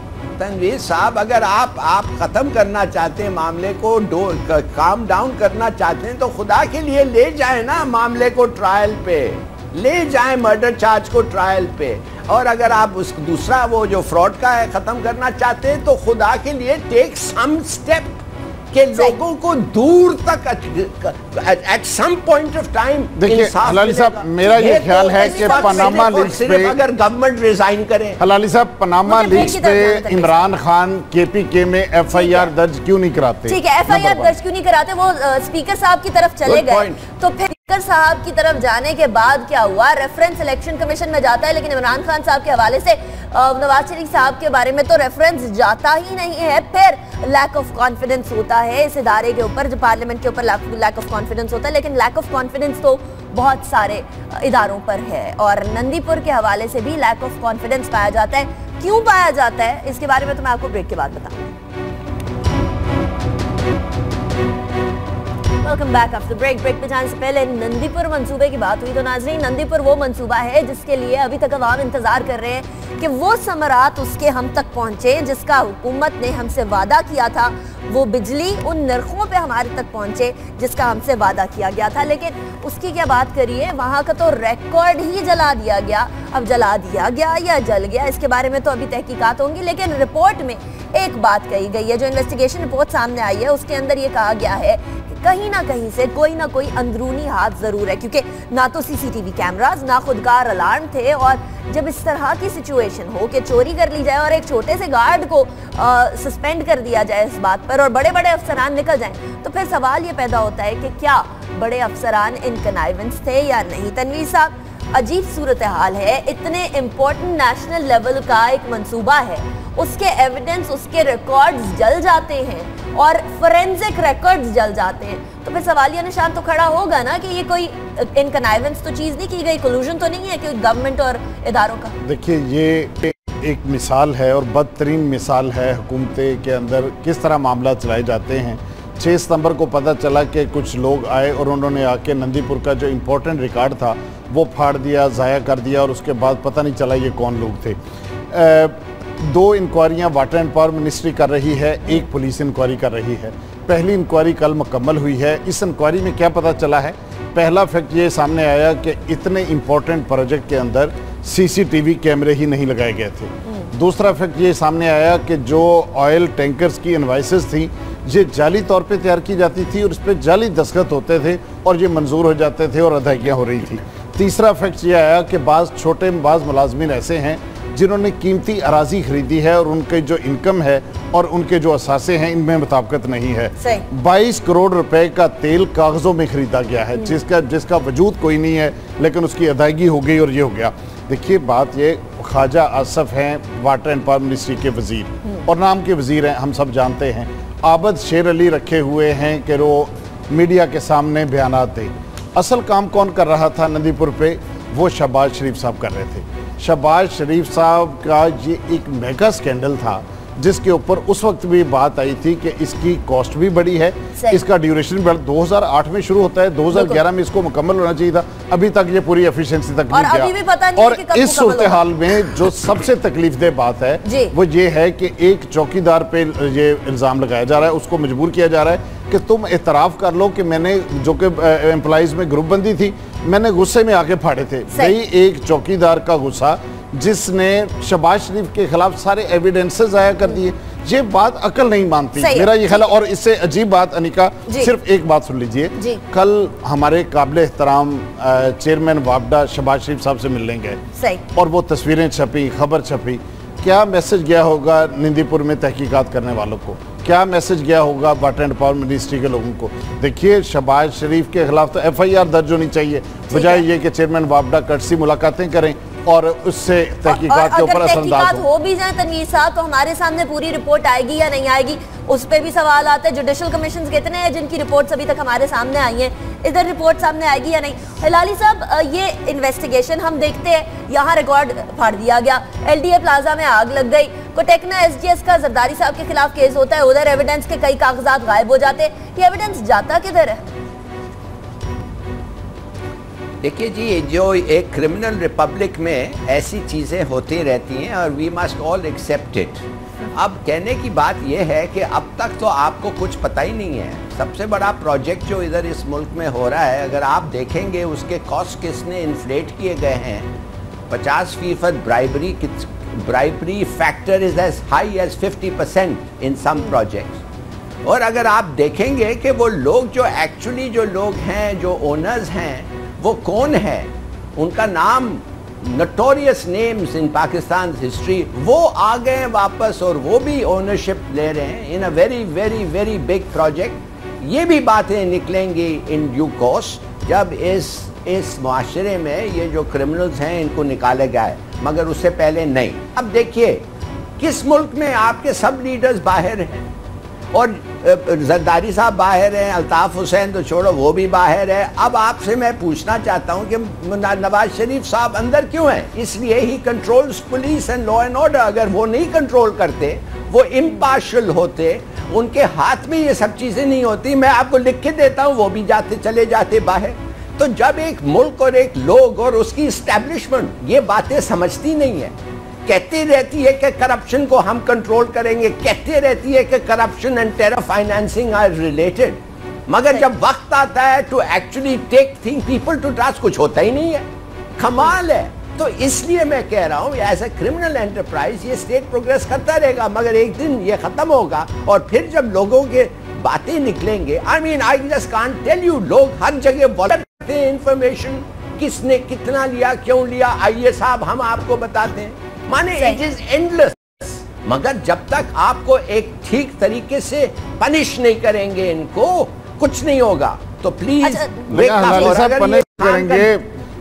तनवीर साहब, अगर आप आप ख़त्म करना चाहते हैं मामले को काम डाउन करना चाहते हैं तो खुदा के लिए ले जाए ना मामले को ट्रायल पे। ले जाए मर्डर चार्ज को ट्रायल पे। और अगर आप उस, दूसरा वो जो फ्रॉड का है ख़त्म करना चाहते हैं तो खुदा के लिए टेक सम स्टेप कि लोगों को दूर तक at some point of time देखिए हलाली साहब मेरा ये तो ख्याल है कि पनामा लीक्स पे अगर गवर्नमेंट रिजाइन करे। हलाली साहब पनामा लीक्स पे इमरान खान के में एफआईआर दर्ज क्यों नहीं कराते? ठीक है एफआईआर दर्ज क्यों नहीं कराते? वो स्पीकर साहब की तरफ़ चले गए। तो फिर स्पीकर साहब की तरफ़ जाने के बाद क्या हुआ? रेफरेंस इलेक्शन कमीशन में जाता है, लेकिन इमरान खान साहब के हवाले से नवाज़ शरीफ साहब के बारे में तो रेफरेंस जाता ही नहीं है। फिर लैक ऑफ़ कॉन्फिडेंस होता है। इस इदारे के ऊपर, जो पार्लियामेंट के ऊपर लैक ऑफ़ कॉन्फिडेंस होता है, लेकिन लैक ऑफ़ कॉन्फिडेंस तो बहुत सारे इदारों पर है। और नंदीपुर के हवाले से भी लैक ऑफ़ कॉन्फिडेंस पाया जाता है। क्यों पाया जाता है? इसके बारे में तो मैं आपको ब्रेक के बाद बताऊँगा welcome back after break break पे जाने से पहले नंदीपुर मंसूबे की बात हुई तो नाजरीन, नंदीपुर वो मंसूबा है जिसके लिए अभी तक अवाम इंतज़ार कर रहे हैं कि वो समरात उसके हम तक पहुँचे, जिसका हुकूमत ने हमसे वादा किया था, वो बिजली उन नरखों पे हमारे तक पहुँचे, जिसका हमसे वादा किया गया था। लेकिन उसकी क्या बात करिए, वहाँ का तो रिकॉर्ड ही जला दिया गया। अब जला दिया गया या जल गया, इसके बारे में तो अभी तहकीकात होंगी, लेकिन रिपोर्ट में एक बात कही गई है, जो इन्वेस्टिगेशन रिपोर्ट सामने आई है, उसके अंदर ये कहा गया है कहीं ना कहीं से कोई ना कोई अंदरूनी हाथ ज़रूर है, क्योंकि ना तो सीसीटीवी कैमराज ना खुदकार अलार्म थे, और जब इस तरह की सिचुएशन हो कि चोरी कर ली जाए और एक छोटे से गार्ड को सस्पेंड कर दिया जाए इस बात पर और बड़े बड़े अफसरान निकल जाएँ तो फिर सवाल ये पैदा होता है कि क्या बड़े अफसरान इन कनाइवेंस थे या नहीं? तनवीर साहब, अजीब सूरत हाल है, इतने इम्पोर्टेंट नेशनल लेवल का एक मंसूबा है। उसके एविडेंस उसके रिकॉर्ड्स जल जाते हैं और फोरेंसिक रिकॉर्ड्स जल जाते हैं। तो फिर सवालिया निशान तो खड़ा होगा ना कि ये कोई इनकनाइवेंस तो चीज़ नहीं की गई कोलूजन तो नहीं है कि गवर्नमेंट और इदारों का? देखिए, ये एक मिसाल है और बदतरीन मिसाल है हुकूमत के अंदर किस तरह मामला चलाए जाते हैं। छः सितंबर को पता चला कि कुछ लोग आए और उन्होंने आके नंदीपुर का जो इम्पोर्टेंट रिकॉर्ड था, वो फाड़ दिया, ज़ाया कर दिया और उसके बाद पता नहीं चला ये कौन लोग थे। दो इंक्वायरियाँ वाटर एंड पावर मिनिस्ट्री कर रही है, एक पुलिस इंक्वायरी कर रही है। पहली इंक्वायरी कल मुकम्मल हुई है। इस इंक्वायरी में क्या पता चला है? पहला फैक्ट ये सामने आया कि इतने इम्पोर्टेंट प्रोजेक्ट के अंदर सीसीटीवी कैमरे ही नहीं लगाए गए थे। दूसरा फैक्ट ये सामने आया कि जो ऑयल टैंकर्स की इन्वाइसेस थी, ये जाली तौर पे तैयार की जाती थी और इस पर जाली दस्खत होते थे और ये मंजूर हो जाते थे और अदायगियाँ हो रही थी। तीसरा फैक्ट ये आया कि बाज़ छोटे बाज़ मुलाजमिन ऐसे हैं जिन्होंने कीमती अराजी खरीदी है और उनके जो इनकम है और उनके जो असासे हैं इनमें मुताबकत नहीं है। बाईस करोड़ रुपए का तेल कागजों में खरीदा गया है जिसका जिसका वजूद कोई नहीं है लेकिन उसकी अदायगी हो गई और ये हो गया। देखिए बात ये ख्वाजा आसफ हैं वाटर एंड पावर मिनिस्ट्री के वज़ीर। और नाम के वज़ीर हैं हम सब जानते हैं। आबद शेर अली रखे हुए हैं कि वो मीडिया के सामने बयान दें असल काम कौन कर रहा था नदीपुर पे वो शहबाज शरीफ साहब कर रहे थे। शहबाज शरीफ साहब का ये एक मेगा स्कैंडल था जिसके ऊपर उस वक्त भी बात आई थी कि इसकी कॉस्ट भी बड़ी है। इसका ड्यूरेशन भी 2008 में शुरू होता है 2011 में इसको मुकम्मल होना चाहिए था। अभी तक ये पूरी एफिशिएंसी तक नहीं गया। भी पता नहीं और इस सूरत हाल में जो सबसे तकलीफ़ दे बात है वो ये है कि एक चौकीदार पे ये इल्ज़ाम लगाया जा रहा है उसको मजबूर किया जा रहा है कि तुम एतराफ़ कर लो कि मैंने जो कि एम्प्लॉज़ में ग्रुप बंदी थी मैंने गुस्से में आके फाड़े थे। भाई एक चौकीदार का गुस्सा जिसने शबाज शरीफ के खिलाफ सारे एविडेंसेस आया कर दिए। ये बात अकल नहीं मानती। मेरा ये ख्याल और इससे अजीब बात अनिका सिर्फ़ एक बात सुन लीजिए। कल हमारे काबिल एहतराम चेयरमैन वापडा शबाज शरीफ साहब से मिलने गए। और वो तस्वीरें छपी खबर छपी। क्या मैसेज गया होगा निंदीपुर में तहकीकात करने वालों को? क्या मैसेज गया होगा वाटर एंड पावर मिनिस्ट्री के लोगों को? देखिए शबाज शरीफ के खिलाफ तो एफआईआर दर्ज होनी चाहिए। बजाय ये कि चेयरमैन वापडा कट सी मुलाकातें करें और उससे तहकीकात के ऊपर असरअंदाज हो। भी जाए तनवीर साहब तो हमारे सामने पूरी रिपोर्ट आएगी या नहीं आएगी? उस पर भी सवाल आते हैं। जुडिशल कमीशन कितने हैं जिनकी रिपोर्ट अभी तक हमारे सामने आई हैं? इधर रिपोर्ट सामने आएगी या नहीं? हिलाली साहब ये इन्वेस्टिगेशन हम देखते हैं, यहाँ रिकॉर्ड फाड़ दिया गया। एलडीए प्लाजा में आग लग गई। कोटेकना एसडीएस का जरदारी साहब के खिलाफ केस होता है, उधर एविडेंस के कई कागजात गायब हो जाते ये एविडेंस जाता किधर है? देखिए जी जो एक क्रिमिनल रिपब्लिक में ऐसी चीज़ें होती रहती हैं और we must all accept it अब कहने की बात यह है कि अब तक तो आपको कुछ पता ही नहीं है। सबसे बड़ा प्रोजेक्ट जो इधर इस मुल्क में हो रहा है, अगर आप देखेंगे उसके कॉस्ट किसने इन्फ्लेट किए गए हैं। पचास फ़ीसद bribery bribery factor is as high as fifty percent in some project और अगर आप देखेंगे कि वो लोग जो एक्चुअली जो लोग हैं, जो ओनर्स हैं, वो कौन है? उनका नाम notorious names in Pakistan history वो आ गए वापस और वो भी ओनरशिप ले रहे हैं in a very very very big project ये भी बातें निकलेंगी इन ड्यू कोर्स जब इस इस माशरे में ये जो क्रिमिनल्स हैं, इनको निकाले गए मगर उससे पहले नहीं। अब देखिए, किस मुल्क में आपके सब लीडर्स बाहर हैं? और जरदारी साहब बाहर हैं, अल्ताफ़ हुसैन तो छोड़ो, वो भी बाहर है। अब आपसे मैं पूछना चाहता हूँ कि नवाज़ शरीफ साहब अंदर क्यों हैं? इसलिए ही controls police and law and order अगर वो नहीं कंट्रोल करते, वो इम्पार्शल होते, उनके हाथ में ये सब चीज़ें नहीं होती, मैं आपको लिख के देता हूँ, वो भी जाते चले जाते बाहर। तो जब एक मुल्क और एक लोग और उसकी इस्टेब्लिशमेंट ये बातें समझती नहीं है कहती रहती है कि करप्शन को हम कंट्रोल करेंगे। कहती रहती है कि corruption and terror financing are related मगर जब वक्त आता है to actually take thing people to trust कुछ होता ही नहीं है। कमाल है। तो इसलिए मैं कह रहा हूँ एज ए क्रिमिनल एंटरप्राइज ये स्टेट प्रोग्रेस करता रहेगा मगर एक दिन ये खत्म होगा और फिर जब लोगों के बातें निकलेंगे I mean I just can tell you लोग हर जगह बोलते हैं इंफॉर्मेशन किसने कितना लिया क्यों लिया आइए साहब हम आपको बताते हैं। माने इट इज़ एंडलेस मगर जब तक आपको एक ठीक तरीके से पनिश नहीं करेंगे इनको कुछ नहीं होगा। तो प्लीज़ अच्छा, पनिश करेंगे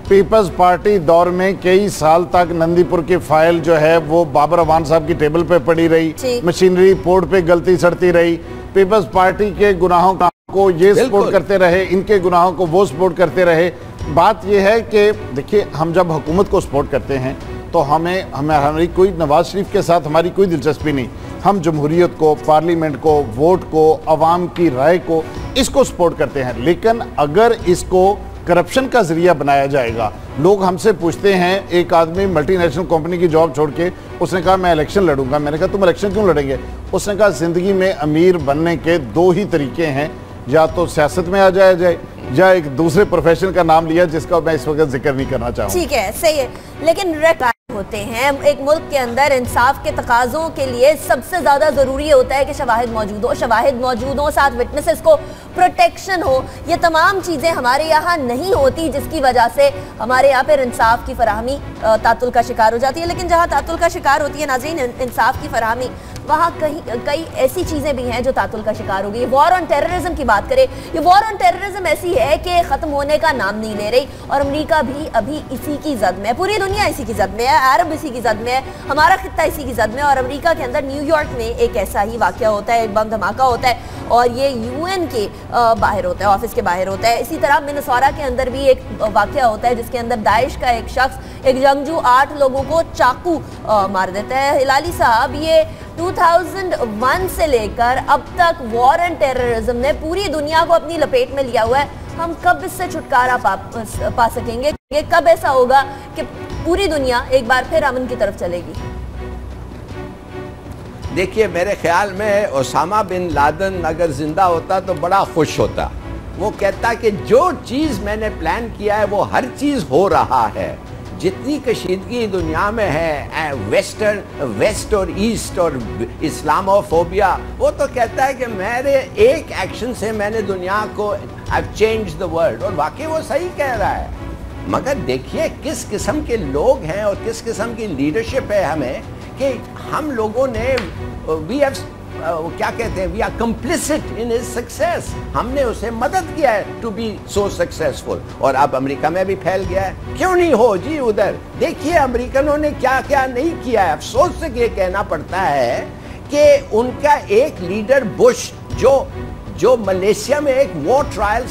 पीपल्स पार्टी दौर में कई साल तक नंदीपुर की फ़ाइल जो है वो बाबर अवान साहब की टेबल पे पड़ी रही। मशीनरी पोर्ट पे गलती सड़ती रही। पीपल्स पार्टी के गुनाहों को ये सपोर्ट करते रहे इनके गुनाहों को वो सपोर्ट करते रहे। बात यह है कि देखिए हम जब हुकूमत को सपोर्ट करते हैं तो हमें हमें हमारी कोई नवाज़ शरीफ के साथ हमारी कोई दिलचस्पी नहीं। हम जमहूरीत को, पार्लियामेंट को, वोट को, अवाम की राय को, इसको सपोर्ट करते हैं। लेकिन अगर इसको करप्शन का ज़रिया बनाया जाएगा, लोग हमसे पूछते हैं, एक आदमी मल्टीनेशनल कंपनी की जॉब छोड़ के, उसने कहा, मैं इलेक्शन लड़ूँगा। मैंने कहा, तुम इलेक्शन क्यों लड़ेंगे? उसने कहा, ज़िंदगी में अमीर बनने के दो ही तरीके हैं। या तो सियासत में आ जाया जाए, या एक दूसरे प्रोफेशन का नाम लिया, जिसका मैं इस वक्त ज़िक्र नहीं करना चाहूँ ठीक है, सही है। लेकिन होते हैं। एक मुल्क के अंदर इंसाफ के तकाजों के लिए सबसे ज़्यादा ज़रूरी होता है कि शवाहिद मौजूद हो। शवाहद मौजूद हो, साथ विटनेसेस को प्रोटेक्शन हो। ये तमाम चीज़ें हमारे यहाँ नहीं होती जिसकी वजह से हमारे यहाँ पर इंसाफ की फरहमी तातुल का शिकार हो जाती है। लेकिन जहाँ तातुल का शिकार होती है नाजीन इंसाफ की फरहमी वहाँ कहीं, कई ऐसी चीज़ें भी हैं जो तातुल का शिकार हो गई वॉर ऑन टेररिज्म की बात करें, ये वॉर ऑन टेररिज्म ऐसी है कि ख़त्म होने का नाम नहीं ले रही और अमरीका भी अभी इसी की जद में है। पूरी दुनिया इसी की जद में है, अरब इसी की जद में है, हमारा खत्ता इसी की जद में और अमरीका के अंदर न्यूयॉर्क में एक ऐसा ही वाक़ होता है, एक बम धमाका होता है और ये यूएन के बाहर होता है ऑफ़िस के बाहर होता है। इसी तरह मिनसौरा के अंदर भी एक वाक़ होता है जिसके अंदर दाइश का एक शख्स, एक जंगजू आठ लोगों को चाकू मार देता है। हिलाली साहब, ये 2001 से लेकर अब तक वॉर एंड टेररिज्म ने पूरी दुनिया को अपनी लपेट में लिया हुआ है। हम कब इससे छुटकारा पा, पा सकेंगे? ये कब ऐसा होगा कि पूरी दुनिया एक बार फिर अमन की तरफ़ चलेगी? देखिए मेरे ख्याल में ओसामा बिन लादन अगर ज़िंदा होता तो बड़ा खुश होता। वो कहता कि जो चीज़ मैंने प्लान किया है वो हर चीज़ हो रहा है। जितनी कशीदगी दुनिया में है वेस्टर्न वेस्ट और ईस्ट और इस्लामोफोबिया वो तो कहता है कि मेरे एक एक्शन से मैंने दुनिया को आई चेंज द वर्ल्ड और वाकई वो सही कह रहा है। मगर देखिए किस किस्म के लोग हैं और किस किस्म की लीडरशिप है हमें कि हम लोगों ने वी हैव क्या कहते हैं? We are complicit in his success हमने उसे मदद किया है टू बी सो सक्सेसफुल और अब अमेरिका में भी फैल गया है। क्यों नहीं हो? जी, उधर। देखिए, अमेरिकनों ने क्या क्या नहीं किया है। अफसोस से ये कहना पड़ता है कि उनका एक लीडर बुश, जो जो मलेशिया में एक वो ट्रायल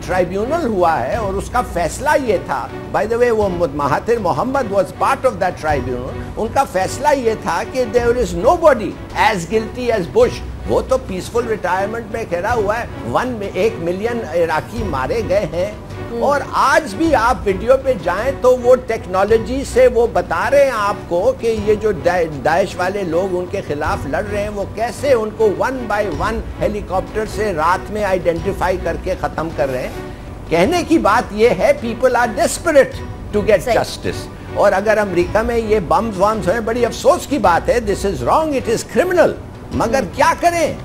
ट्राइब्यूनल हुआ है और उसका फैसला ये था। बाय द वे वो Mahathir Mohamad was part of that tribunal उनका फैसला ये था कि there is nobody as guilty as Bush वो तो पीसफुल रिटायरमेंट में खड़ा हुआ है। वन में एक मिलियन इराकी मारे गए हैं। और आज भी आप वीडियो पे जाएँ तो वो टेक्नोलॉजी से वो बता रहे हैं आपको कि ये जो दाइश वाले लोग उनके खिलाफ लड़ रहे हैं वो कैसे उनको वन बाय वन हेलीकॉप्टर से रात में आइडेंटिफाई करके ख़त्म कर रहे हैं। कहने की बात ये है people are desperate to get justice और अगर अमेरिका में ये बम्स वम्स हैं बड़ी अफसोस की बात है this is wrong it is criminal मगर हम्म। क्या करें?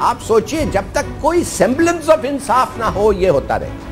आप सोचिए जब तक कोई सेम्बलेंस ऑफ़ इंसाफ ना हो ये होता रहे।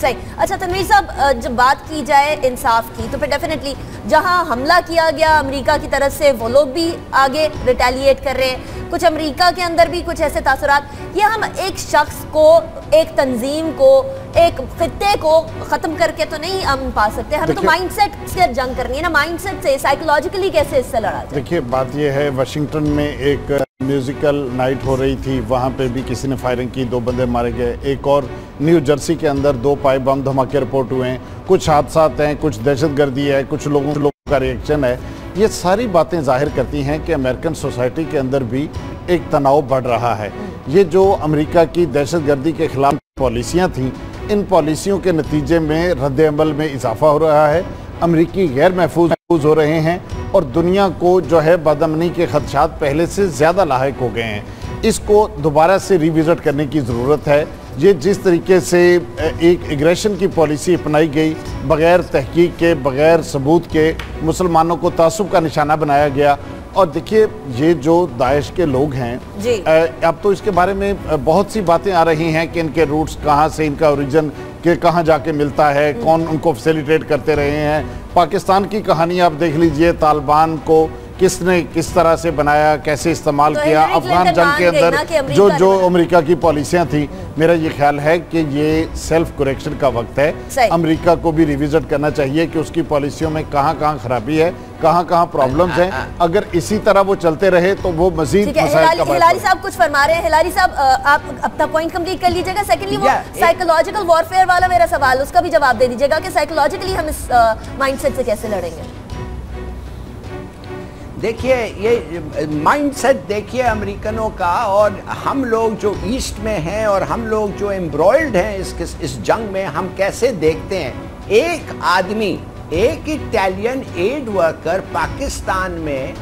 सही। अच्छा तनवीर साहब जब बात की जाए इंसाफ की तो फिर डेफिनेटली जहाँ हमला किया गया अमेरिका की तरफ़ से वो लोग भी आगे रिटेलिएट कर रहे हैं। कुछ अमेरिका के अंदर भी कुछ ऐसे तासुरात। ये हम एक शख्स को एक तंजीम को एक खत्ते को ख़त्म करके तो नहीं हम पा सकते। हमें तो माइंडसेट से जंग करनी है ना। माइंडसेट से साइकोलॉजिकली कैसे इससे लड़ा देखिए बात ये है वाशिंगटन में एक म्यूज़िकल नाइट हो रही थी। वहाँ पे भी किसी ने फायरिंग की दो बंदे मारे गए। एक और न्यू जर्सी के अंदर दो पाइप बम धमाके रिपोर्ट हुए हैं। कुछ हादसा हैं, कुछ दहशत गर्दी है, कुछ लोगों लोगों का रिएक्शन है। ये सारी बातें ज़ाहिर करती हैं कि अमेरिकन सोसाइटी के अंदर भी एक तनाव बढ़ रहा है। ये जो अमेरिका की दहशत गर्दी के खिलाफ पॉलिसियाँ थी, इन पॉलिसियों के नतीजे में रद्द अमल में इजाफा हो रहा है। अमरीकी गैर महफूज महफूज हो रहे हैं और दुनिया को जो है बदमनी के खदशात पहले से ज़्यादा लाक हो गए हैं। इसको दोबारा से रिविज़िट करने की ज़रूरत है। ये जिस तरीके से एक एग्रेशन की पॉलिसी अपनाई गई बग़ैर तहकीक के बग़ैर सबूत के मुसलमानों को तसब का निशाना बनाया गया। और देखिए ये जो दाइश के लोग हैं अब तो इसके बारे में बहुत सी बातें आ रही हैं कि इनके रूट्स कहाँ से इनका ओरिजिन के कहाँ जाके मिलता है हम्म। कौन उनको फैसिलिटेट करते रहे हैं। पाकिस्तान की कहानी आप देख लीजिए तालिबान को किसने किस तरह से बनाया कैसे इस्तेमाल तो किया अफगान जंग के अंदर जो जो अमेरिका की पॉलिसियाँ थी मेरा ये ख्याल है कि ये सेल्फ करेक्शन का वक्त है। अमेरिका को भी रिविजिट करना चाहिए कि उसकी पॉलिसियों में कहाँ कहाँ खराबी है कहाँ कहाँ प्रॉब्लम्स हैं अगर इसी तरह वो चलते रहे तो वो मजीद हिलारी साहब कुछ फरमा रहे हैं। हिलारी साहब आप अपना पॉइंट कंप्लीट कर लीजिएगा। सेकंडली वो साइकोलॉजिकल वॉरफेयर वाला मेरा सवाल उसका भी जवाब दे दीजिएगा कि साइकोलॉजिकली हम इस माइंडसेट से कैसे लड़ेंगे। देखिए, ये माइंडसेट देखिए अमेरिकनों का और हम लोग जो ईस्ट में हैं और हम लोग जो एम्ब्रॉयड हैं इस इस जंग में, हम कैसे देखते हैं? एक आदमी, एक इटालियन एड वर्कर पाकिस्तान में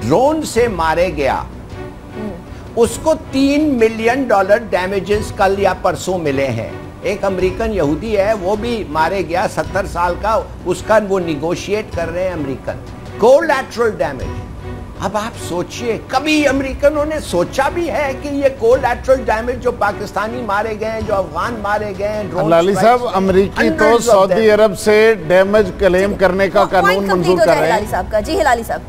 ड्रोन से मारे गया। उसको तीन मिलियन डॉलर डैमेजेस कल या परसों मिले हैं। एक अमेरिकन यहूदी है, वो भी मारे गया, सत्तर साल का, उसका वो निगोशिएट कर रहे हैं अमेरिकन। कोलैटरल डैमेज अब आप सोचिए कभी अमेरिकनों ने सोचा भी है कि ये कोलैटरल डैमेज जो पाकिस्तानी मारे गए जो अफगान मारे गए लाली साहब अमेरिकी तो सऊदी अरब से डैमेज क्लेम करने का कानून मंजूर कर रहे हैं। जी हिलाली साहब।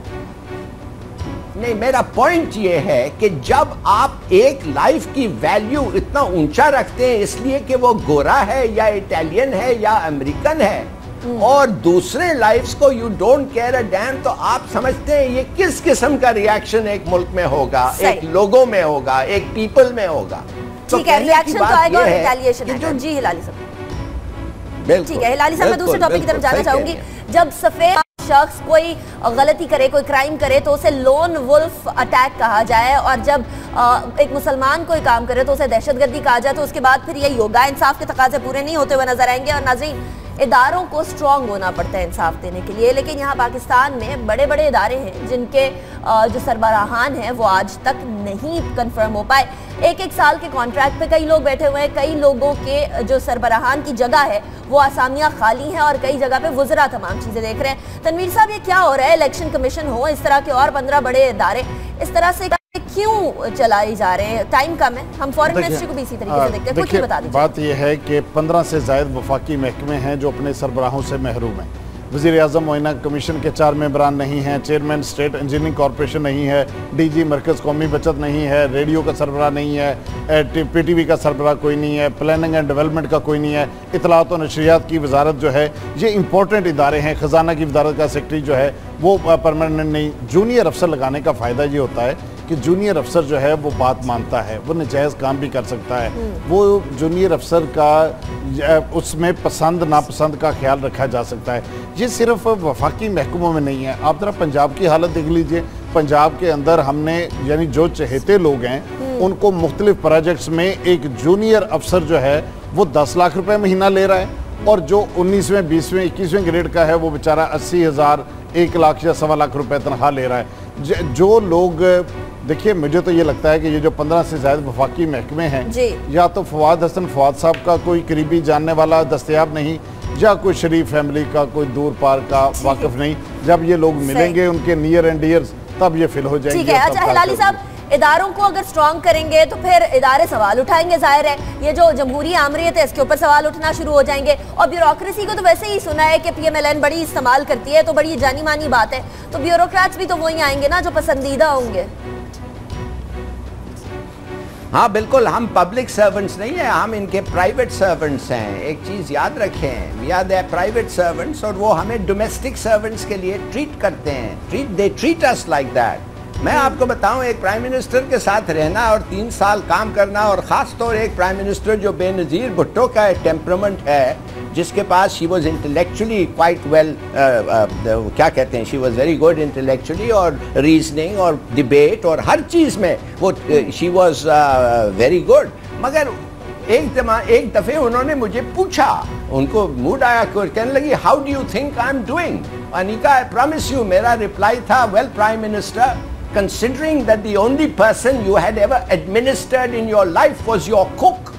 नहीं मेरा पॉइंट ये है कि जब आप एक लाइफ की वैल्यू इतना ऊँचा रखते हैं इसलिए कि वो गोरा है या इटालियन है या अमेरिकन है। और दूसरे लाइफ्स को you don't care a damn तो आप समझते हैं ये किस किस्म का रिएक्शन एक मुल्क में होगा एक लोगों में होगा एक पीपल में होगा। तो रिएक्शन तो आएगा और रिटेलिएशन आएगा। जी हिलाली साहब। ठीक है हिलाली साहब मैं दूसरे टॉपिक की तरफ़ जाना चाहूँगी। जब सफ़ेद शख्स कोई गलती करे कोई क्राइम करे तो उसे लोन वुल्फ अटैक कहा जाए और जब एक मुसलमान कोई काम करे तो उसे दहशतगर्दी कहा जाए तो उसके बाद फिर ये योगा इंसाफ के तकाजे पूरे नहीं होते हुए नज़र आएँगे और नाजरीन इदारों को स्ट्रांग होना पड़ता है इंसाफ देने के लिए। लेकिन यहाँ पाकिस्तान में बड़े बड़े इदारे हैं जिनके जो सरबराहान हैं, वो आज तक नहीं कन्फर्म हो पाए। एक एक साल के कॉन्ट्रैक्ट पे कई लोग बैठे हुए हैं। कई लोगों के, जो सरबराहान की जगह है, वो आसामियाँ खाली हैं और कई जगह पे वजरा तमाम चीज़ें देख रहे हैं। तनवीर साहब, ये क्या हो रहा है? इलेक्शन कमीशन हो, इस तरह के और पंद्रह बड़े इदारे। इस तरह से क्यों चलाई जा रहे हैं? टाइम कम है। हम फॉरेन मिनिस्ट्री को भी इसी तरीके से देखते हैं। कुछ बता दीजिए। बात यह है कि पंद्रह से जायद वफाकी महकमे हैं जो अपने सरबराहों से महरूम हैं। वजी अजम मोइना कमीशन के चार मेम्बरान नहीं हैं चेयरमैन स्टेट इंजीनियरिंग कॉरपोरेशन नहीं है डी जी मरकज़ कौमी बचत नहीं है रेडियो का सरबरा नहीं है पी टी वी का सरबरा कोई नहीं है प्लानिंग एंड डेवलपमेंट का कोई नहीं है। इतलात और नशरियात की वजारत जो है ये इंपॉर्टेंट इदारे हैं। ख़जाना की वजारत का सेक्रेटरी जो है वो परमानेंट नहीं जूनियर अफसर लगाने का फ़ायदा ये होता है कि जूनियर अफसर जो है वो बात मानता है, वो नजायज़ काम भी कर सकता है। वो जूनियर अफसर का उसमें पसंद, नापसंद का ख्याल रखा जा सकता है ये सिर्फ़ वफाकी महकमों में नहीं है आप ज़रा पंजाब की हालत देख लीजिए पंजाब के अंदर हमने, यानी जो चहेते लोग हैं। उनको मुख्तलिफ़ प्रोजेक्ट्स में एक जूनियर अफसर जो है, वो दस लाख रुपये महीना ले रहा है और जो उन्नीसवें, बीसवें, इक्कीसवें ग्रेड का है, वो बेचारा अस्सी हज़ार, एक लाख या सवा लाख रुपए तनख्वाह ले रहा है जो लोग देखिए मुझे तो ये लगता है कि ये जो पंद्रह से ज़्यादा वफाकी महकमे हैं या तो फवाद हसन फवाद साहब का कोई करीबी जानने वाला दस्तियाब नहीं या कोई शरीफ फैमिली का कोई दूर पार का वाकफ नहीं। जब ये लोग मिलेंगे उनके नियर एंड डियर्स तब ये फिल हो जाएँगे अच्छा इदारों को अगर स्ट्रॉन्ग करेंगे तो फिर इदारे सवाल उठाएँगे ज़ाहिर है। ये जो जमहूरी आमरीत है इसके ऊपर सवाल उठना शुरू हो जाएँगे। और ब्यूरोक्रेसी को तो वैसे ही सुना है कि पीएमएलएन बड़ी इस्तेमाल करती है तो बड़ी जानी मानी बात है। तो ब्यूरोक्रेट्स भी तो वही आएँगे ना जो पसंदीदा होंगे। हाँ बिल्कुल, हम पब्लिक सर्वेंट्स नहीं है, हम इनके प्राइवेट सर्वेंट्स हैं। एक चीज़ याद रखें, याद है प्राइवेट सर्वेंट्स और वो हमें डोमेस्टिक सर्वेंट्स के लिए ट्रीट करते हैं। Treat they treat us like that मैं आपको बताऊँ, एक प्राइम मिनिस्टर के साथ रहना और तीन साल काम करना और ख़ास तौर एक प्राइम मिनिस्टर जो बेनज़ीर भुट्टो का टेम्परमेंट है जिसके पास she was intellectually quite well क्या कहते हैं? She was very good intellectually और रीजनिंग और डिबेट और हर चीज़ में वो शी वॉज़ वेरी गुड मगर एक दमा एक दफ़े उन्होंने मुझे पूछा उनको मूड आया कहने लगी how do you think I am doing Anika I promise you मेरा रिप्लाई था well prime minister considering that the only person you had ever administered in your life was your cook,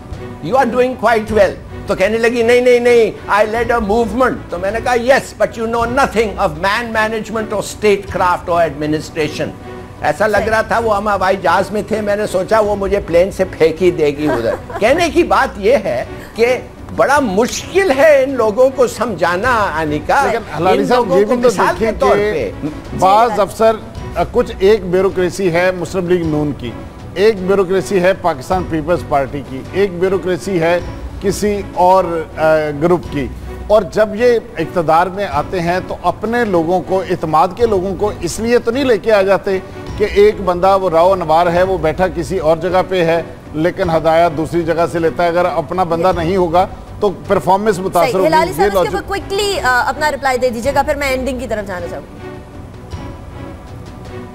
you are doing quite well. तो कहने लगी नहीं नहीं नहीं आई lead a movement तो मैंने कहा yes but you know nothing of man management और स्टेट क्राफ्ट और एडमिनिस्ट्रेशन ऐसा लग रहा था वो हम हवाई जहाज़ में थे मैंने सोचा वो मुझे प्लेन से फेंक ही देगी उधर। कहने की बात यह है कि बड़ा मुश्किल है इन लोगों को समझाना अनिका। इन लोगों को तो मिसाल के तौर पे। बाज अफसर कुछ एक ब्यूरोक्रेसी है मुस्लिम लीग नून की एक ब्यूरोक्रेसी है पाकिस्तान पीपल्स पार्टी की एक ब्यूरोक्रेसी है किसी और ग्रुप की। और जब ये इकतदार में आते हैं तो अपने लोगों को इतमाद के लोगों को इसलिए तो नहीं लेके आ जाते कि एक बंदा वो राव नवार है वो बैठा किसी और जगह पे है लेकिन हदायत दूसरी जगह से लेता है। अगर अपना बंदा नहीं होगा तो परफॉर्मेंस मुतासर होगी। क्विकली अपना रिप्लाई दे दीजिएगा फिर मैं एंडिंग की तरफ़ जाना चाहूँगी।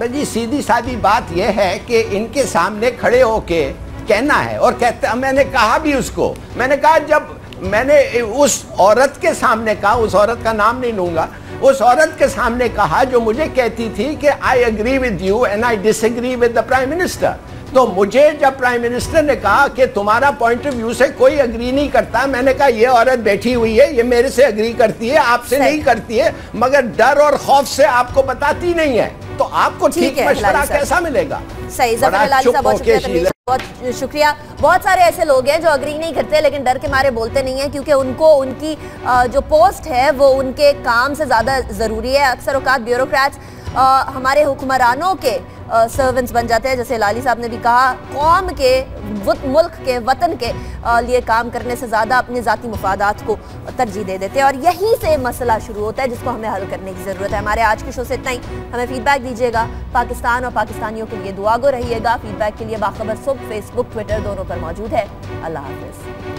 जी सीधी सादी बात यह है कि इनके सामने खड़े होके कहना है और कहते मैंने कहा भी उसको। मैंने कहा जब मैंने उस औरत के सामने कहा उस औरत का नाम नहीं लूँगा उस औरत के सामने कहा जो मुझे कहती थी कि I agree with you and I disagree with the prime minister तो मुझे जब प्राइम मिनिस्टर ने कहा कि तुम्हारा पॉइंट ऑफ़ व्यू से कोई अग्री नहीं करता मैंने कहा ये औरत बैठी हुई है ये मेरे से अग्री करती है आपसे नहीं करती है मगर डर और खौफ से आपको बताती नहीं है। तो आपको ठीक मशवरा कैसा मिलेगा? सही बहुत बहुत शुक्रिया। बहुत सारे ऐसे लोग हैं जो अग्री नहीं करते लेकिन डर के मारे बोलते नहीं हैं क्योंकि उनको उनकी जो पोस्ट है वो उनके काम से ज़्यादा ज़रूरी है। अक्सर अवकात ब्यूरोक्रेट्स हमारे हुक्मरानों के सर्वेंट्स बन जाते हैं, जैसे लाली साहब ने भी कहा, कौम के मुल्क के, वतन के लिए काम करने से ज़्यादा अपने ज़ाती मफादात को तरजीह दे देते हैं। और यहीं से मसला शुरू होता है, जिसको हमें हल करने की ज़रूरत है। हमारे आज के शो से इतना ही। हमें फीडबैक दीजिएगा। पाकिस्तान और पाकिस्तानियों के लिए दुआगो रहिएगा फीडबैक के लिए बाखबर सुबह फेसबुक ट्विटर दोनों पर मौजूद है। अल्लाह हाफिज़।